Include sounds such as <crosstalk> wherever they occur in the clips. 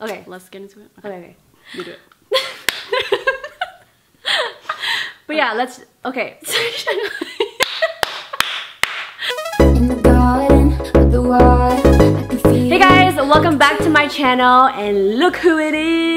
Okay. Let's get into it. Okay. okay. You do it. <laughs> But yeah, let's. Okay. In the garden with the water, I can feel hey guys, welcome back to my channel, and look who it is.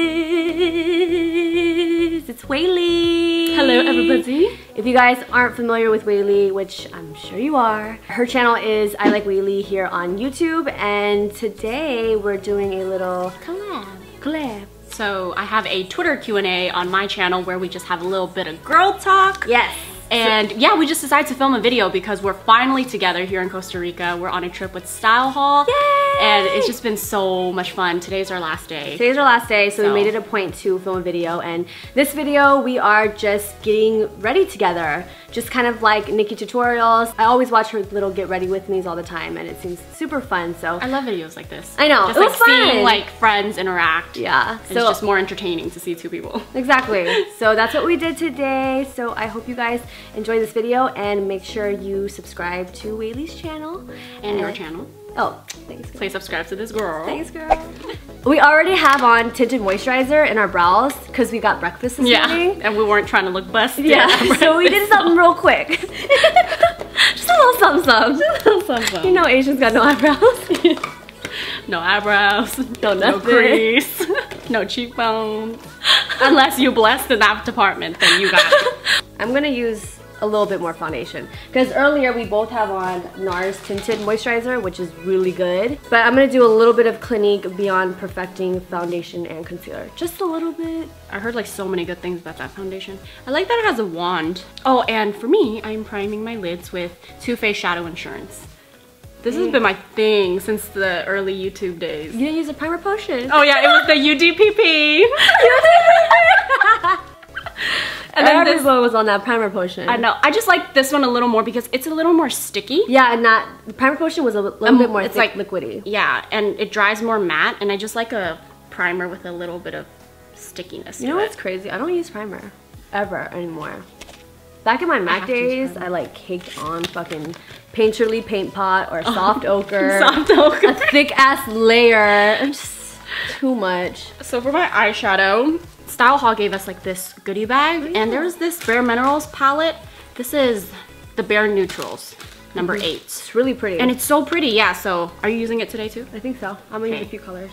It's Weylie. Hello, everybody. If you guys aren't familiar with Weylie, which I'm sure you are, her channel is I Like Weylie here on YouTube, and today we're doing a little collab. Collab. So I have a Twitter Q&A on my channel where we just have a little bit of girl talk. Yes. And yeah, we just decided to film a video because we're finally together here in Costa Rica. We're on a trip with StyleHaul. Yay! And it's just been so much fun. Today's our last day. Today's our last day, so, So. we made it a point to film a video. And this video, we are just getting ready together. Just kind of like NikkieTutorials. I always watch her little get ready with me's all the time, and it seems super fun. So I love videos like this. I know, Just it like was fun. seeing like friends interact. yeah, It's so just more entertaining to see two people. exactly. <laughs> so that's what we did today. So I hope you guys enjoy this video, and make sure you subscribe to Weylie's channel And your channel. Oh, thanks. girl. Please subscribe to this girl. Thanks, girl. We already have on tinted moisturizer in our brows because we got breakfast this Yeah, morning. and we weren't trying to look busted. Yeah, <laughs> so we did something real quick. <laughs> Just a little something, something. You know Asians got no eyebrows. <laughs> No eyebrows, No no crease, no cheekbones. Unless you blessed in that department, then you got it. I'm gonna use a little bit more foundation because earlier we both have on NARS tinted moisturizer, which is really good. But I'm gonna do a little bit of Clinique Beyond Perfecting Foundation and Concealer. Just a little bit. I heard like so many good things about that foundation. I like that it has a wand. Oh, and for me, I'm priming my lids with Too Faced Shadow Insurance. This has mm. been my thing since the early YouTube days. You didn't use a primer potion. Oh yeah, it was the UDPP. <laughs> <laughs> <laughs> and then this, Everyone was on that primer potion. I know. I just like this one a little more because it's a little more sticky. Yeah, and that the primer potion was a little Um, bit more it's thick, like- liquidy. Yeah, and it dries more matte, and I just like a primer with a little bit of stickiness You know it. what's crazy? I don't use primer ever anymore. Back in my MAC use days. I like caked on fucking painterly paint pot or <laughs> soft ochre, <laughs> Soft ochre. a thick ass layer. I'm just too much. So for my eyeshadow, StyleHaul gave us like this goodie bag, and there's this Bare Minerals palette. This is the Bare Neutrals, number mm-hmm. eight. It's really pretty. And it's so pretty, yeah, so are you using it today too? I think so. I'm gonna use a few colors.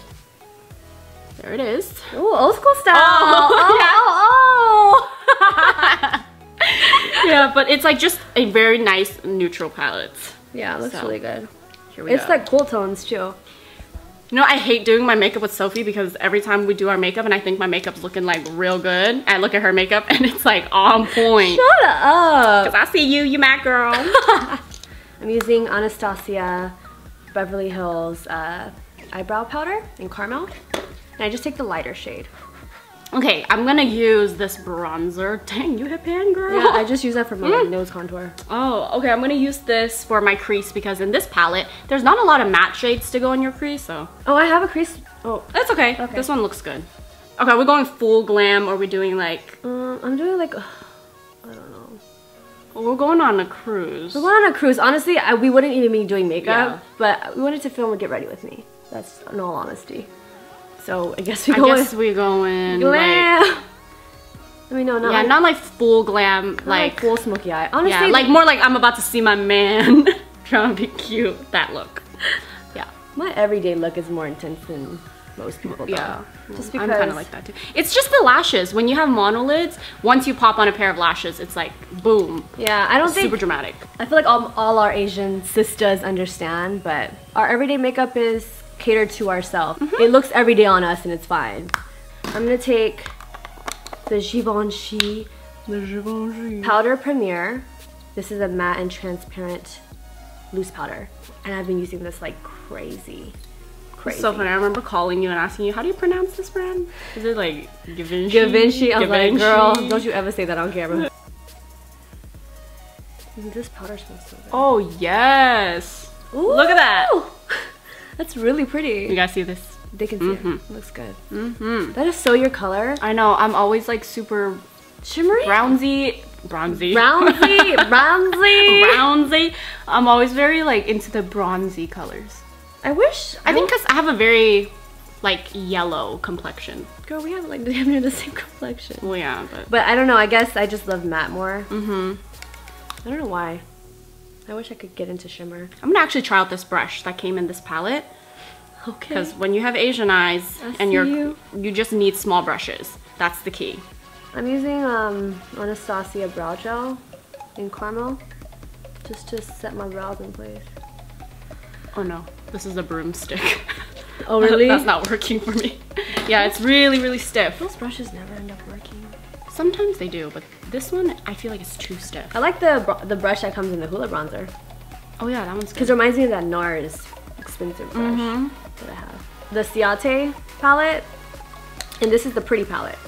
There it is. Ooh, old school style. Oh, <laughs> oh, oh. oh. <laughs> yeah, but it's like just a very nice neutral palette. yeah, it looks So, really good. Here we go. It's go. like cool tones too. You know, I hate doing my makeup with Sophie because every time we do our makeup and I think my makeup's looking like real good, I look at her makeup <laughs> and it's like on point. Shut up. Cause I see you, you mad girl. <laughs> <laughs> I'm using Anastasia Beverly Hills uh, eyebrow powder in caramel. And I just take the lighter shade. Okay, I'm gonna use this bronzer. <laughs> Dang, you hit pan girl. Yeah, I just use that for my nose contour. oh, okay, I'm gonna use this for my crease because in this palette, there's not a lot of matte shades to go in your crease, so Oh, I have a crease. Oh, that's okay. Okay. This one looks good. Okay, we're going full glam or we're doing like, um, I'm doing like, <sighs> I don't know. well, we're going on a cruise. We're going on a cruise. Honestly, I, we wouldn't even be doing makeup, Yeah. but we wanted to film and get ready with me. That's in all honesty. So I guess we go. I go guess we're going like, glam. I mean, no, not yeah, like, not like full glam, like, like full smoky eye. Honestly, yeah, like more like I'm about to see my man <laughs> trying to be cute. That look. Yeah. my everyday look is more intense than most people. Though. Yeah, just because I'm kind of like that too. It's just the lashes. When you have monolids, once you pop on a pair of lashes, it's like boom, Yeah, I don't think super dramatic. I feel like all, all our Asian sisters understand, but our everyday makeup is catered to ourselves. Mm-hmm. It looks everyday on us and it's fine. I'm gonna take the Givenchy Powder Premiere. This is a matte and transparent loose powder. And I've been using this like crazy. Crazy. So funny. I remember calling you and asking you, how do you pronounce this brand? Is it like Givenchy? Givenchy. I was like, girl, don't you ever say that on camera. <laughs> this powder smells so good. Oh yes. Look at that. That's really pretty. You guys see this? They can see Mhm. it. Looks good. Mm-hmm. That is so your color. I know. I'm always like super Shimmery? brownsy, bronzy, Brownsy? <laughs> Brownsy? brownsy. I'm always very like into the bronzy colors. I wish. I think because I have a very like yellow complexion. Girl, we have like <laughs> damn near the same complexion. Well, yeah, but But I don't know. I guess I just love matte more. mm-hmm. I don't know why. I wish I could get into shimmer. I'm gonna actually try out this brush that came in this palette Okay. because when you have Asian eyes I and you're you. you just need small brushes. That's the key. I'm using um, Anastasia brow gel in caramel just to set my brows in place. Oh no, this is a broomstick. Oh, really? <laughs> That's not working for me. Yeah, it's really really stiff. Those brushes never end up working. Sometimes they do, but this one I feel like it's too stiff. I like the br- the brush that comes in the Hoola bronzer Oh yeah, that one's because it reminds me of that NARS expensive brush Mhm. that I have. The Ciate palette, and this is the pretty palette.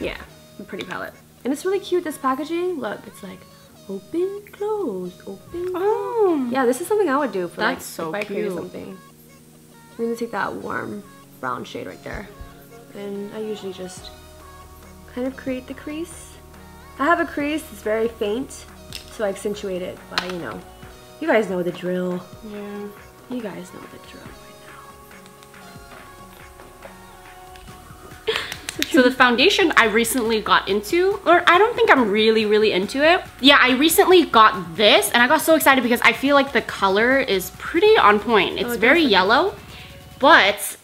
Yeah, the pretty palette. And it's really cute, this packaging. Look, it's like open, close, open, Oh. Yeah, this is something I would do for like That's so if I create cute. something. I'm gonna take that warm brown shade right there. And I usually just kind of create the crease. I have a crease, it's very faint, so I accentuate it by, you know, you guys know the drill. Yeah. You guys know the drill right <laughs> So the foundation I recently got into, or I don't think I'm really, really into it. Yeah, I recently got this and I got so excited because I feel like the color is pretty on point. It's it very yellow, but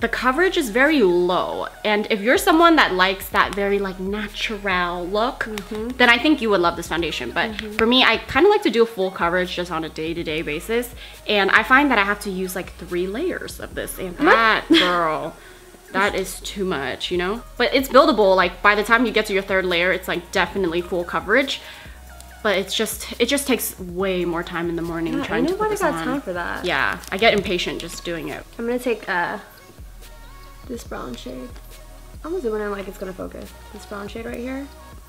the coverage is very low. And if you're someone that likes that very like natural look, Mm-hmm. then I think you would love this foundation. But for me, I kind of like to do a full coverage just on a day-to-day basis. And I find that I have to use like three layers of this and that, girl. That is too much, you know? But it's buildable, like by the time you get to your third layer, it's like definitely full coverage. But it's just, it just takes way more time in the morning. Yeah, trying to put this got on. time for that. Yeah, I get impatient just doing it. I'm gonna take uh, this brown shade. I'm gonna zoom in like it's gonna focus. This brown shade right here.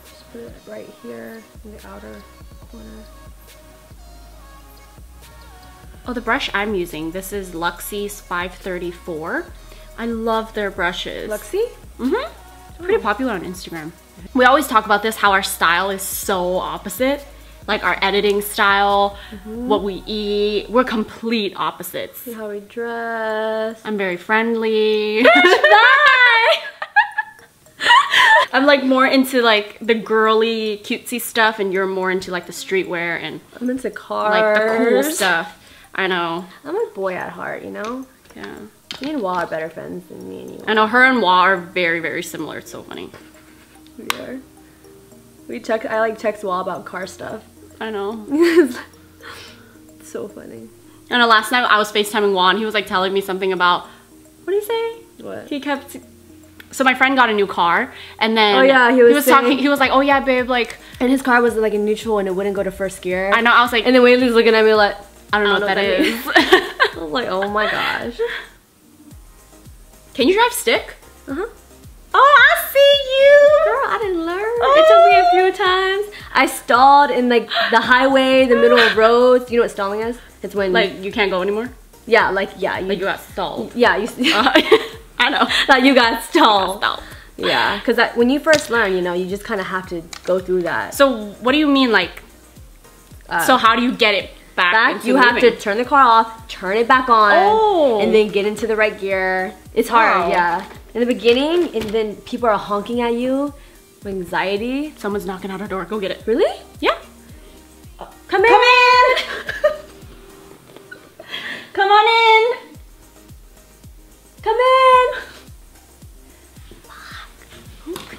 Just put it right here in the outer corner. Oh, the brush I'm using, this is Luxie's 534. I love their brushes. Luxie? Mm-hmm. Pretty popular on Instagram. We always talk about this, how our style is so opposite. Like our editing style, mm-hmm. what we eat, we're complete opposites. See how we dress. I'm very friendly. <laughs> I'm like more into like the girly cutesy stuff and you're more into like the streetwear and I'm into cars. like the cool stuff. I know. I'm a boy at heart, you know? Yeah. Me and Wall are better friends than me and you. I know her and Wa are very, very similar. It's so funny. We are. We text. I like text Wall about car stuff. I know. it's <laughs> so funny. I know last night I was FaceTiming Juan. He was like telling me something about what do you say? What? He kept so my friend got a new car and then Oh, yeah, he was he talking saying- he was like, Oh yeah, babe, like And his car was like in neutral and it wouldn't go to first gear. I know I was like And then Weylie's looking at me like, I don't know what that is. <laughs> I was like, oh my gosh. <laughs> Can you drive stick? Uh huh. Oh, I see you! Girl, I didn't learn. It took me a few times. I stalled in like the highway, the middle of roads. You know what stalling is? It's when Like you can't go anymore? yeah, like yeah, you, Like you got stalled. yeah, you <laughs> Uh, I know. that you got stalled. Stalled. Yeah, because that when you first learn, you know, you just kind of have to go through that. So what do you mean like Uh, so how do you get it back? back, you have moving? to turn the car off, turn it back on, Oh. and then get into the right gear. It's hard, Wow. yeah. In the beginning, and then people are honking at you, anxiety. Someone's knocking at our door. Go get it. Really? Yeah. Come in! Come <laughs> on in. Come in!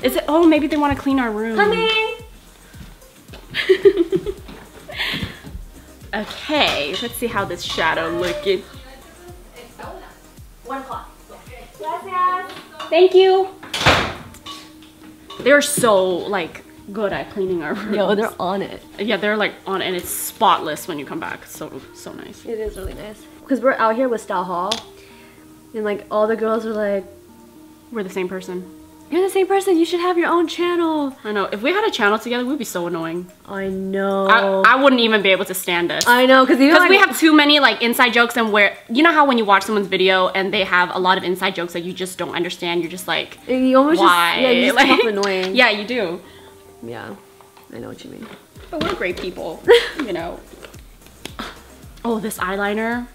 Is it? Oh, maybe they want to clean our room. Come in! <laughs> Okay, let's see how this shadow looking. Thank you. They're so like good at cleaning our room. Yo, they're on it. yeah, they're like on, and it's spotless when you come back. So so nice. It is really nice. Because we're out here with StyleHaul, and like all the girls are like, We're the same person. You're the same person, you should have your own channel. I know. If we had a channel together, we'd be so annoying. I know. I, I wouldn't even be able to stand us. I know, because Because we have too many like inside jokes and where you know how when you watch someone's video and they have a lot of inside jokes that you just don't understand, you're just like, And you almost why? just, yeah, you just Like- <laughs> annoying. Yeah, you do. Yeah, I know what you mean. But we're great people, <laughs> you know. Oh, this eyeliner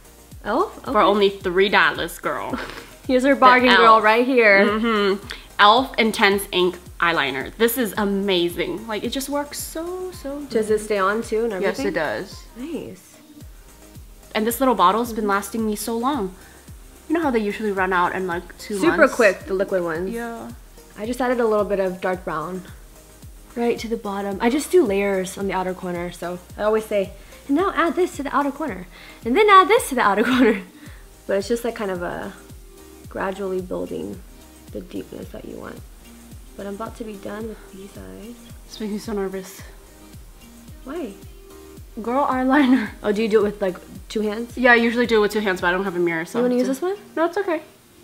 Oh, for only three dollars, girl. <laughs> Here's her bargain girl right here. hmm Elf Intense Ink Eyeliner. This is amazing. Like, it just works so, so good. Does it stay on too and Yes, it does. Nice. And this little bottle's been lasting me so long. You know how they usually run out in like two Super months? quick, the liquid ones. Yeah. I just added a little bit of dark brown right to the bottom. I just do layers on the outer corner, so I always say, and now add this to the outer corner, and then add this to the outer <laughs> corner. But it's just like kind of a gradually building the deepness that you want. But I'm about to be done with these eyes. This makes me so nervous. Why? Girl eyeliner. <laughs> Oh, do you do it with like two hands? Yeah, I usually do it with two hands, but I don't have a mirror, so. You want to use this one? No, it's okay.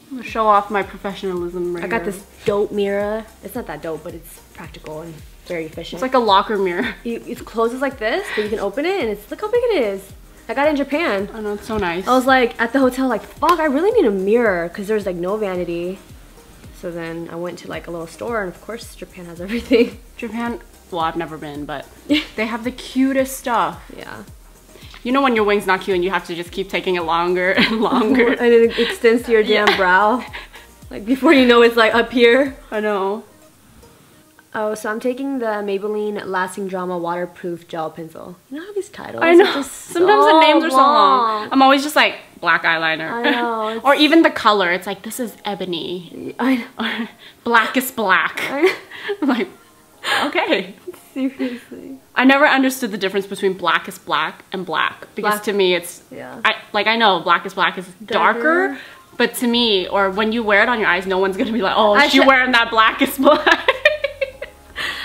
I'm gonna show off my professionalism right I got here. this dope mirror. It's not that dope, but it's practical and very efficient. It's like a locker mirror. <laughs> you, it closes like this, but you can open it, and it's look how big it is. I got it in Japan. I know, it's so nice. I was like at the hotel, like fuck, I really need a mirror because there's like no vanity. So then I went to like a little store, and of course Japan has <laughs> everything. Japan, well, I've never been, but they have the cutest stuff. Yeah, You know when your wing's not cute and you have to just keep taking it longer <laughs> and longer. <laughs> and it extends to your damn Yeah. brow. Like before you know, it's like up here. I know. Oh, so I'm taking the Maybelline Lasting Drama Waterproof Gel Pencil. You know how these titles? I are know. just Sometimes the names are so long. I'm always just like black eyeliner. I know, <laughs> or even the color. It's like this is ebony. I know. <laughs> Or blackest black. <laughs> I'm like, okay. Seriously. I never understood the difference between black is black and black because Black- to me it's Yeah. I like I know black is black is darker, Darker. but to me or when you wear it on your eyes, no one's gonna be like, oh, I she wearing that black is black.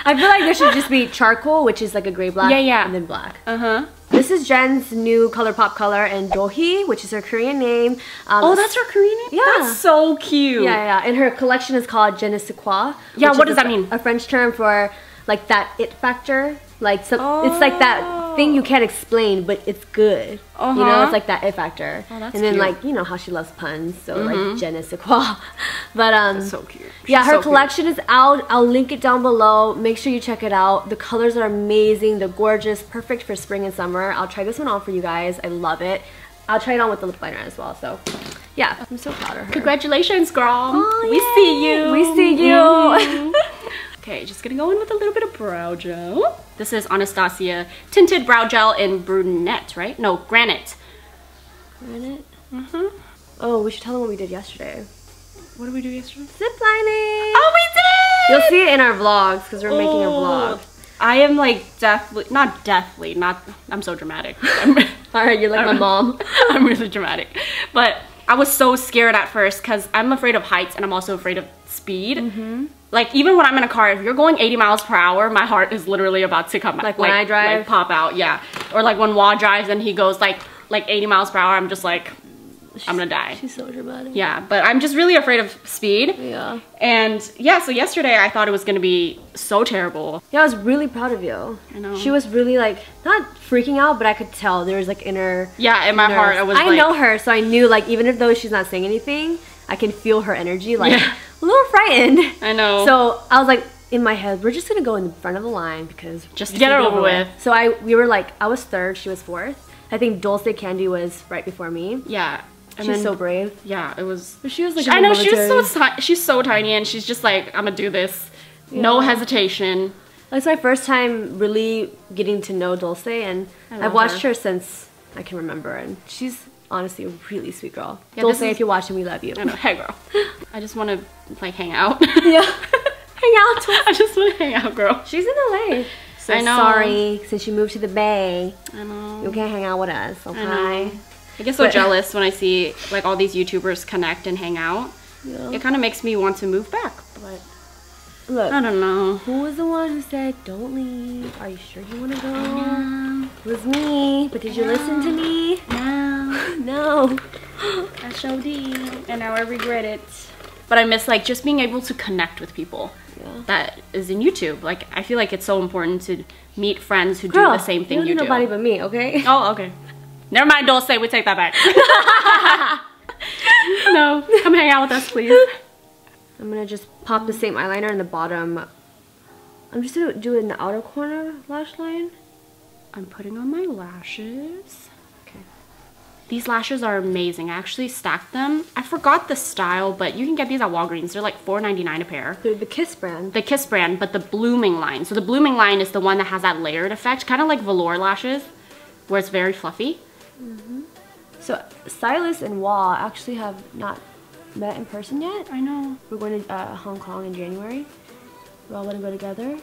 I feel like there should just be charcoal, which is like a gray black. Yeah, yeah. And then black. uh huh. This is Jenn's new ColourPop color and Dohee, which is her Korean name. Um, Oh, that's her Korean name. Yeah. that's so cute. Yeah, yeah. And her collection is called Je ne sais quoi. Yeah, what does a- that mean? A French term for like that it factor. Like some, it's like that thing you can't explain, but it's good. You know, Uh-huh. it's like that it factor. Oh, that's and then cute. Mm-hmm. like you know how she loves puns, so like je ne sais quoi. But um, so cute. yeah, her so cute. collection is out. I'll link it down below. Make sure you check it out. The colors are amazing. They're gorgeous. Perfect for spring and summer. I'll try this one on for you guys. I love it. I'll try it on with the lip liner as well. So, yeah, I'm so proud of her. Congratulations, girl. Oh, we yay. see you. We see you. Mhm. <laughs> just gonna go in with a little bit of brow gel. This is Anastasia tinted brow gel in brunette, right? No, granite. Granite? Mm-hmm. Oh, we should tell them what we did yesterday. What did we do yesterday? Zip lining. Oh, we did! You'll see it in our vlogs because we're making a vlog. Oh, I am like deathly, not deathly, not, I'm so dramatic. <laughs> All right, you're like my mom. <laughs> I'm really dramatic. But I was so scared at first because I'm afraid of heights and I'm also afraid of speed. Mm-hmm. Like even when I'm in a car, if you're going 80 miles per hour, my heart is literally about to come out. Like when I drive? like pop out. Yeah, or like when Wah drives and he goes like like 80 miles per hour, I'm just like I'm gonna die. She's so dramatic. Yeah, but I'm just really afraid of speed. Yeah. And yeah, so yesterday I thought it was gonna be so terrible. Yeah, I was really proud of you. I know. She was really like not freaking out, but I could tell there was like inner. Yeah, in my nerves. heart I was I like, know her, so I knew like even if though she's not saying anything, I can feel her energy, like Yeah. a little frightened. I know. So I was like in my head, we're just gonna go in the front of the line because Just get it over with. So I we were like I was third, she was fourth. I think Dulce Candy was right before me. yeah. And She's then- so brave. Yeah, it was. She was like I in the know she's so she's so tiny and she's just like I'm gonna do this, no hesitation. That's my first time really getting to know Dulce, and I I've watched her. her. since I can remember, and she's honestly a really sweet girl. Yeah, Dulce, is- if you're watching, we love you. I know, hey girl, <laughs> I just want to like hang out. <laughs> Yeah, <laughs> hang out. I just want to hang out, girl. She's in LA. So I know. sorry, since you moved to the Bay, I know. you can't hang out with us. Okay. I get so But- jealous when I see like all these YouTubers connect and hang out. Yeah. It kind of makes me want to move back, but Look, I don't know. who was the one who said, "Don't leave"? Are you sure you want to go? It was me. But did you listen to me? No, <laughs> No. <gasps> I showed and now I regret it. But I miss like just being able to connect with people. Yeah. that is in YouTube. Like I feel like it's so important to meet friends who Girl, do the same thing you you, do. nobody but me, okay? oh, okay. Never mind, Dulce. We take that back. <laughs> no, come hang out with us, please. I'm gonna just pop the same eyeliner in the bottom. I'm just gonna do it in the outer corner lash line. I'm putting on my lashes. Okay. These lashes are amazing. I actually stacked them. I forgot the style, but you can get these at Walgreens. They're like $4.99 a pair. They're the Kiss brand. The Kiss brand, but the blooming line. So the blooming line is the one that has that layered effect, kind of like velour lashes, where it's very fluffy. So Silas and Wall actually have not met in person yet. I know. We're going to uh, Hong Kong in January. We're all gonna go together.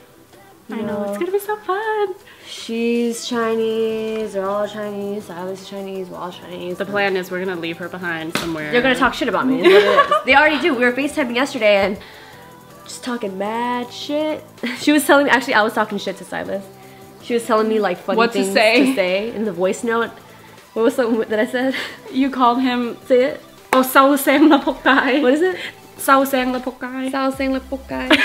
I know. It's gonna be so fun. She's Chinese. They're all Chinese. Silas is Chinese. We're all Chinese. The plan is we're gonna leave her behind somewhere. They're gonna talk shit about me. is what it is. <laughs> they already do. We were FaceTiming yesterday and just talking mad shit. <laughs> She was telling me. Actually, I was talking shit to Silas. She was telling me like funny What to things say. to say in the voice note. What was something that I said? You called him. Say it. Oh, sao sang la pok kai. What is it? Sao sang la pok kai. Sao saying like book guy. <laughs>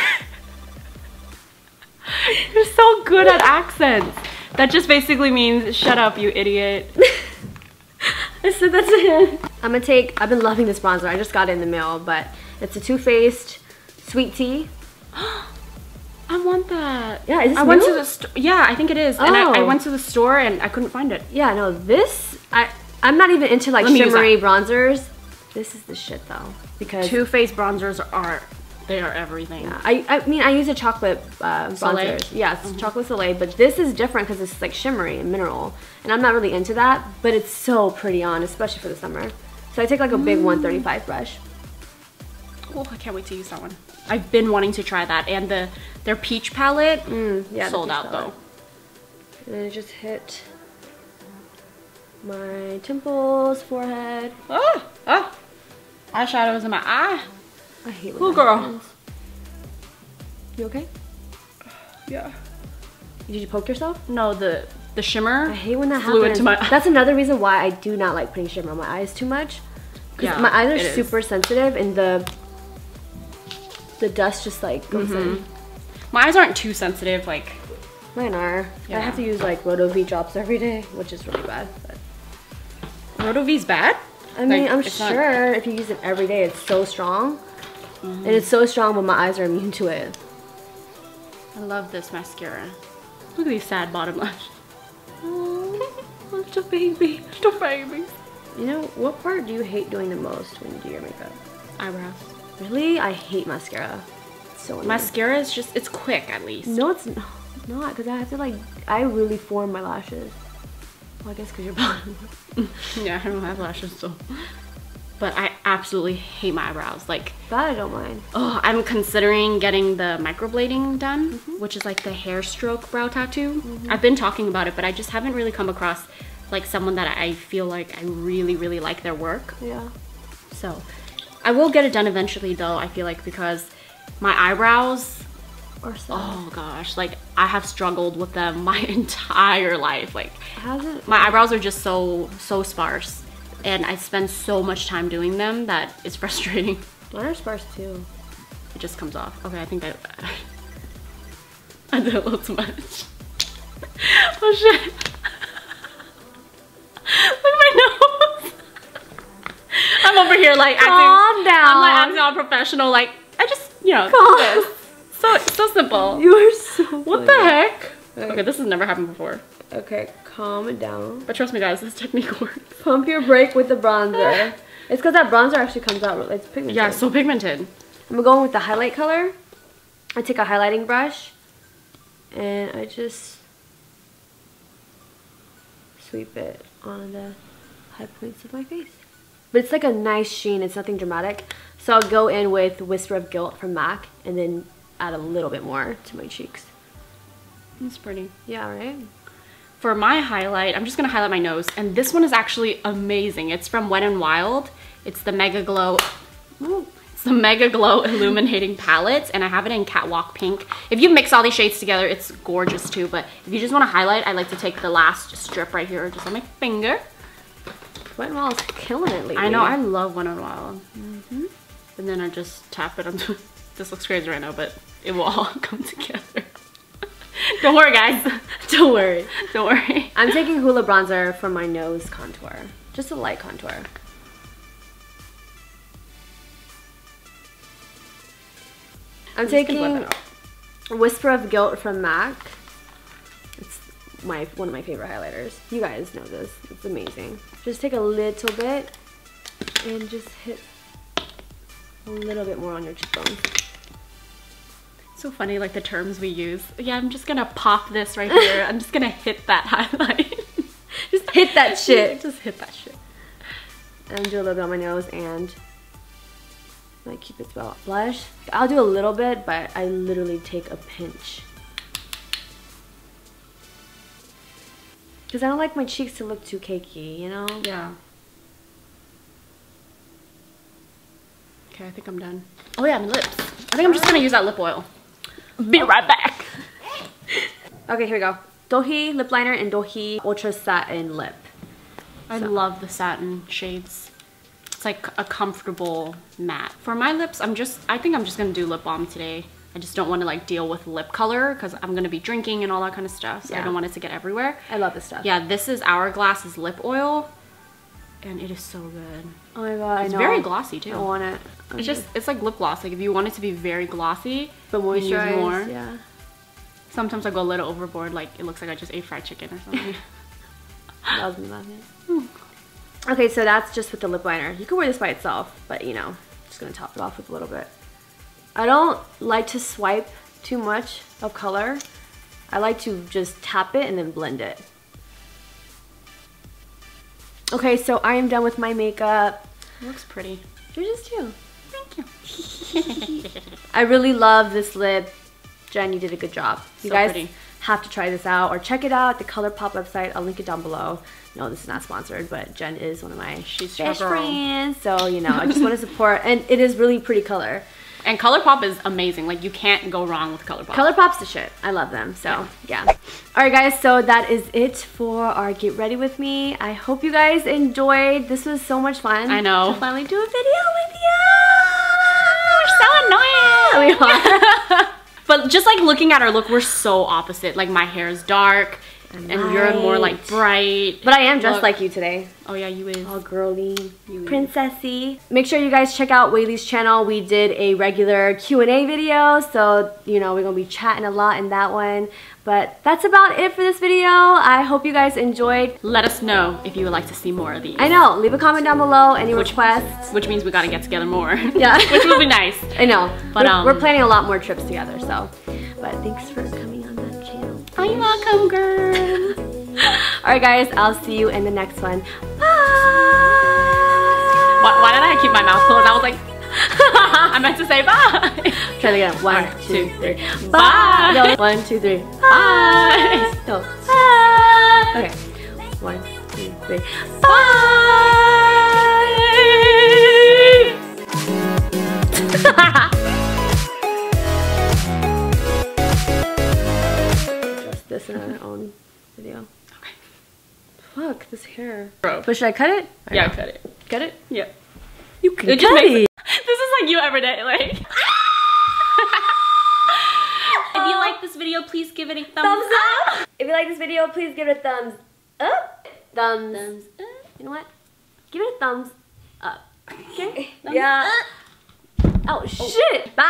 You're so good at accents. That just basically means shut up, you idiot. <laughs> I said that to him. I'm gonna take. I've been loving this bronzer. I just got it in the mail, but it's a Too Faced Sweet Tea. <gasps> I want that. Yeah, is this I went to the store. Yeah, I think it is. And I, I Oh. went to the store and I couldn't find it. Yeah, no, this I I'm not even into like Let shimmery bronzers. This is the shit though because Too Faced bronzers are they are everything. I I mean I use a chocolate uh, Soleil? bronzers. Yes, chocolate soleil, but this is different because it's like shimmery and mineral, and I'm not really into that. But it's so pretty on, especially for the summer. So I take like a big 135 brush. Oh, I can't wait to use that one. I've been wanting to try that and the their peach palette Mm, yeah, sold peach out palette. though. And then I just hit my temples, forehead. Oh, oh. Eyeshadows in my eye. I hate when Cool girl. happens. You okay? Yeah. Did you poke yourself? No, the the shimmer I hate when that flew happens. into my That's another reason why I do not like putting shimmer on my eyes too much. Because Yeah, my eyes are it is. super sensitive and the the dust just like goes in. Mm-hmm. My eyes aren't too sensitive, like Mine are. I have to use like Rohto V drops every day, which is really bad. But Rohto V's bad. I mean, Like, I'm sure if you use it every day, it's so strong. Mm-hmm. And it's so strong, but my eyes are immune to it. I love this mascara. Look at these sad bottom lashes. Oh, it's a baby. The baby. You know, what part do you hate doing the most when you do your makeup? Eyebrows. Really? I hate mascara. It's so annoying. Mascara is just, it's quick at least. No, it's not because I have to like I really form my lashes. Well, I guess because you're blonde. <laughs> Yeah, I don't have lashes so. But I absolutely hate my eyebrows. Like, that I don't mind. oh, I'm considering getting the microblading done, mm-hmm. which is like the hair stroke brow tattoo. Mm-hmm. I've been talking about it, but I just haven't really come across like someone that I feel like I really, really like their work. Yeah. So I will get it done eventually though, I feel like because my eyebrows, Or so. oh gosh, like I have struggled with them <laughs> my entire life. Like my eyebrows are just so, so sparse. And I spend so much time doing them that it's <laughs> frustrating. Mine are sparse too. It just comes off. Okay, I think I, <laughs> I did a little too much. Oh shit. Look at my nose. I'm over here like acting. Calm down. I'm like acting all professional. Like I just, you know, Calm. So so simple. You are so. What the heck? Okay. Okay, this has never happened before. Okay, calm down. But trust me, guys, this technique works. Pump your brake with the bronzer. <laughs> it's because that bronzer actually comes out. It's pigmented. Yeah, so pigmented. I'm going with the highlight color. I take a highlighting brush and I just sweep it on the high points of my face. But it's like a nice sheen, it's nothing dramatic. So I'll go in with Whisper of Guilt from MAC and then add a little bit more to my cheeks. It's pretty. Yeah, right? For my highlight, I'm just gonna highlight my nose, and this one is actually amazing. It's from Wet n Wild. It's the Mega Glow. Ooh, it's the Mega Glow <laughs> Illuminating Palette, and I have it in Catwalk Pink. If you mix all these shades together, it's gorgeous too. But if you just want to highlight, I like to take the last strip right here, just on my finger. Wet n Wild's killing it lately. I know I love Wet n Wild. Mhm. And then I just tap it onto. <laughs> This looks crazy right now, but it will all <laughs> come together. <laughs> Don't worry, guys. <laughs> Don't worry. Don't worry. I'm taking Hoola bronzer for my nose contour. Just a light contour. I'm gonna taking. Whisper of Guilt from MAC. It's my one of my favorite highlighters. You guys know this. It's amazing. Just take a little bit and just hit a little bit more on your cheekbones. So funny, like the terms we use. Yeah, I'm just gonna pop this right here. I'm just gonna hit that <laughs> highlight. just hit that <laughs> shit. just hit that shit. And do a little bit on my nose and my Cupid's bow blush. I'll do a little bit, but I literally take a pinch. Because I don't like my cheeks to look too cakey, you know? Yeah. Okay, I think I'm done. Oh yeah, my lips. I think I'm just gonna use that lip oil. Be right back. Okay, here we go. Dohee lip liner and Dohee Ultra Satin Lip. I So- love the satin shades. It's like a comfortable matte. For my lips, I'm just, I think I'm just gonna do lip balm today. I just don't want to like deal with lip color because I'm gonna be drinking and all that kind of stuff. So I don't want it to get everywhere. I love this stuff. Yeah, this is Hourglass's lip oil. And it is so good. Oh my god, It's very glossy too. I want it. It's just, it's like lip gloss. Like if you want it to be very glossy, but you use moisturize. more. Yeah. Sometimes I go a little overboard. Like it looks like I just ate fried chicken or something. <laughs> <laughs> Was me laughing. Okay, so that's just with the lip liner. You can wear this by itself, but you know, just gonna top it off with a little bit. I don't like to swipe too much of color. I like to just tap it and then blend it. Okay, so I am done with my makeup. it looks pretty. Yours is too. Thank you. <laughs> I really love this lip. Jenn, you did a good job. You So guys pretty. have to try this out or check it out. The ColourPop website. I'll link it down below. No, this is not sponsored, but Jenn is one of my She's best friends. So you know, I just want to support, and it is really pretty color. And ColourPop is amazing. Like you can't go wrong with ColourPop. ColourPop's the shit. I love them. So yeah. All right, guys. So that is it for our get ready with me. I hope you guys enjoyed. This was so much fun. I know. To finally do a video with so you. annoying. We are. <laughs> But just like looking at our look, we're so opposite. Like my hair is dark, and you're more like bright. But I am dressed Look. like you today. Oh yeah, you is. all girly, You is. princessy. Make sure you guys check out Weylie's channel. We did a regular Q&A video, so you know we're gonna be chatting a lot in that one. But that's about it for this video. I hope you guys enjoyed. Let us know if you would like to see more of these. I know, leave a comment down below, any Which- requests. Which means we gotta get together more. <laughs> <laughs> Yeah. Which would be nice. I know, But, we're, um, we're planning a lot more trips together, so. But thanks for coming you're welcome, girl. <laughs> Alright guys, I'll see you in the next one. Bye! Why, why did I keep my mouth closed? I was like, <laughs> I meant to say bye. Try it again. One, Alright, two, two, three. three. Bye! Bye. No, one, two, three. <laughs> Bye. No. Bye. Okay. One, two, three. Just Fuck, this hair. Bro. But should I cut it? Or Yeah, no? cut it. Cut it? Yeah. You can It just makes it. <laughs> This is like you every day. Like. <laughs> if you like this video, please give it a thumbs, Thumbs up! If you like this video, please give it a thumbs up. Thumbs. Thumbs up. You know what? Give it a thumbs up. Okay? <laughs> Thumbs yeah. Oh, shit. Bye.